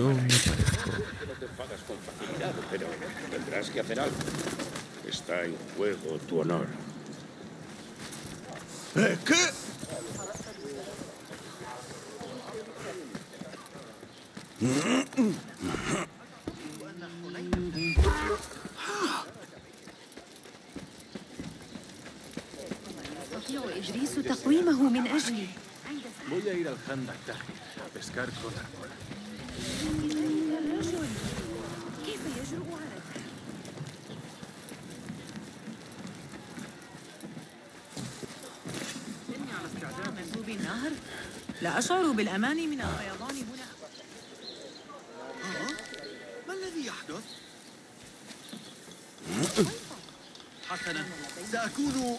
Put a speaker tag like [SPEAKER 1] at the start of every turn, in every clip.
[SPEAKER 1] No me parezco.
[SPEAKER 2] No te pagas con facilidad, pero tendrás que hacer algo. Está en juego tu honor.
[SPEAKER 3] Eh, ¿Qué?
[SPEAKER 4] يستطيع إجريس تقويمه من أجلي
[SPEAKER 5] Voy a ir al Handak Tahir a pescar con árbol.
[SPEAKER 4] الرجل كيف يجرؤ على؟
[SPEAKER 6] إني على استعداد منسوب النهر لا أشعر بالأمان من الفيضان هنا
[SPEAKER 3] الذي يحدث؟ حسنا سأكون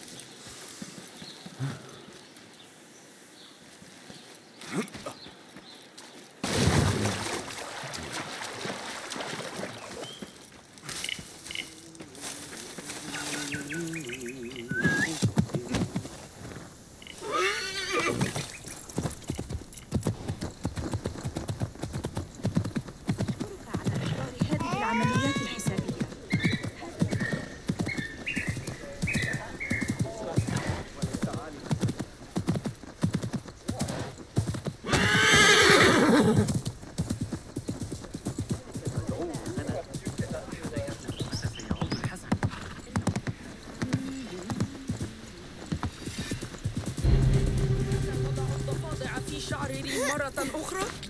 [SPEAKER 4] العمليات الحسابية
[SPEAKER 6] شعري مرة أخرى؟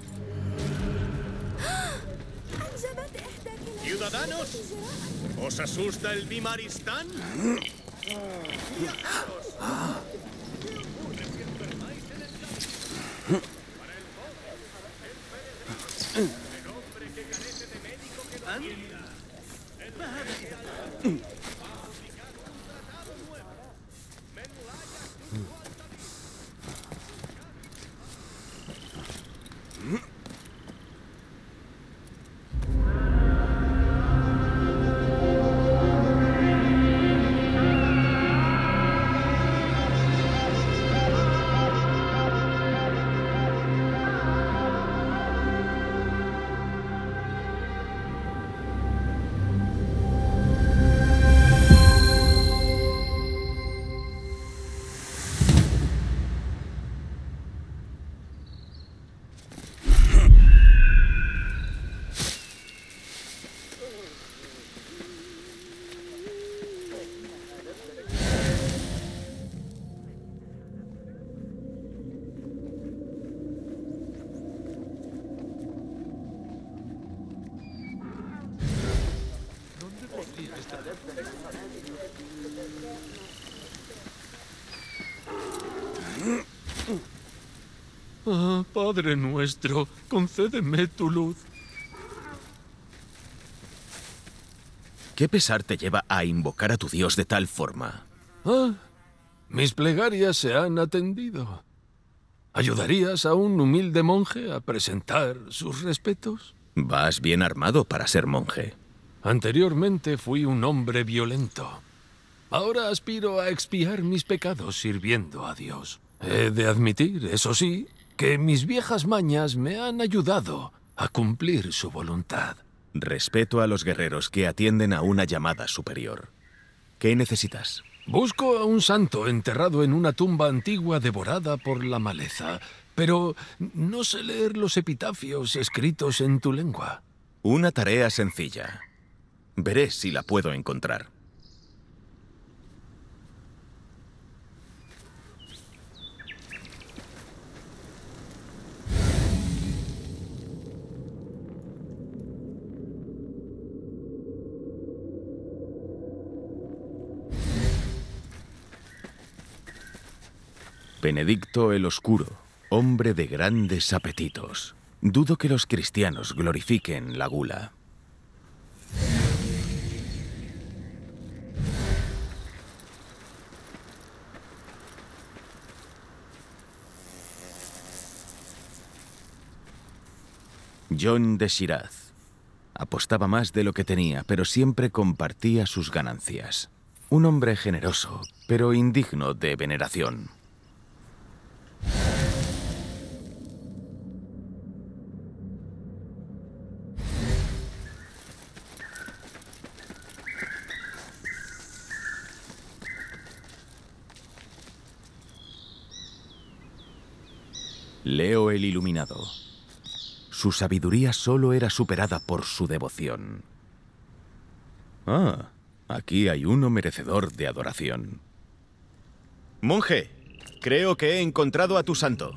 [SPEAKER 7] Ciudadanos, ¿os asusta el Bimaristán?
[SPEAKER 1] Ah, Padre nuestro, concédeme tu luz.
[SPEAKER 8] ¿Qué pesar te lleva a invocar a tu Dios de tal forma?
[SPEAKER 1] Ah, mis plegarias se han atendido. ¿Ayudarías a un humilde monje a presentar sus respetos?
[SPEAKER 8] Vas bien armado para ser monje.
[SPEAKER 1] Anteriormente fui un hombre violento. Ahora aspiro a expiar mis pecados sirviendo a Dios. He de admitir, eso sí, que mis viejas mañas me han ayudado a cumplir su voluntad.
[SPEAKER 8] Respeto a los guerreros que atienden a una llamada superior. ¿Qué necesitas?
[SPEAKER 1] Busco a un santo enterrado en una tumba antigua devorada por la maleza, pero no sé leer los epitafios escritos en tu lengua.
[SPEAKER 8] Una tarea sencilla. Veré si la puedo encontrar. Benedicto el Oscuro, hombre de grandes apetitos. Dudo que los cristianos glorifiquen la gula. John de Shiraz. Apostaba más de lo que tenía, pero siempre compartía sus ganancias. Un hombre generoso, pero indigno de veneración. Leo el Iluminado. Su sabiduría solo era superada por su devoción. Ah, aquí hay uno merecedor de adoración. Monje, creo que he encontrado a tu santo.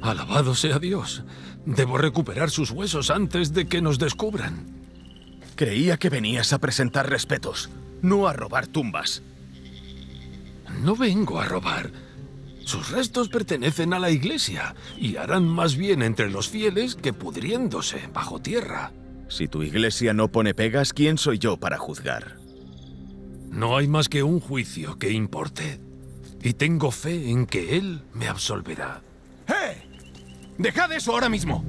[SPEAKER 1] Alabado sea Dios. Debo recuperar sus huesos antes de que nos descubran.
[SPEAKER 8] Creía que venías a presentar respetos, no a robar tumbas.
[SPEAKER 1] No vengo a robar. Sus restos pertenecen a la iglesia y harán más bien entre los fieles que pudriéndose bajo tierra.
[SPEAKER 8] Si tu iglesia no pone pegas, ¿quién soy yo para juzgar?
[SPEAKER 1] No hay más que un juicio que importe. Y tengo fe en que Él me absolverá.
[SPEAKER 9] ¡Eh! ¡Dejad eso ahora mismo!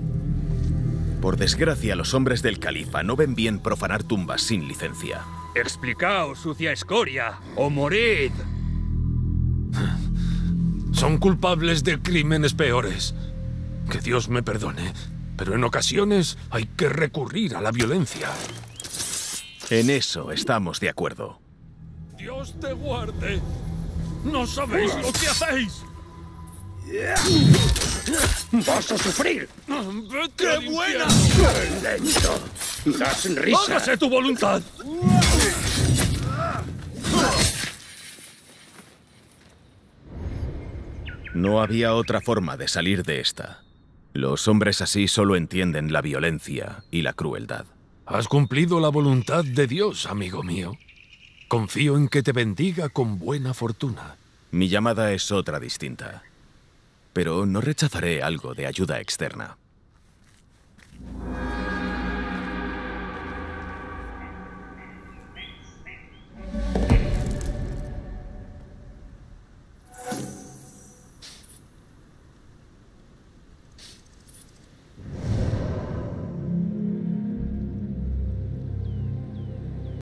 [SPEAKER 8] Por desgracia, los hombres del califa no ven bien profanar tumbas sin licencia.
[SPEAKER 10] Explicaos, sucia escoria, o morid.
[SPEAKER 1] Son culpables de crímenes peores. Que Dios me perdone, pero en ocasiones hay que recurrir a la violencia.
[SPEAKER 8] En eso estamos de acuerdo.
[SPEAKER 1] Dios te guarde. No sabéis lo que hacéis.
[SPEAKER 2] ¡Vas a sufrir!
[SPEAKER 1] ¡Qué buena!
[SPEAKER 2] ¡Lento! ¡Das risa!
[SPEAKER 1] ¡Hágase tu voluntad!
[SPEAKER 8] No había otra forma de salir de esta. Los hombres así solo entienden la violencia y la crueldad.
[SPEAKER 1] Has cumplido la voluntad de Dios, amigo mío. Confío en que te bendiga con buena fortuna.
[SPEAKER 8] Mi llamada es otra distinta. Pero no rechazaré algo de ayuda externa.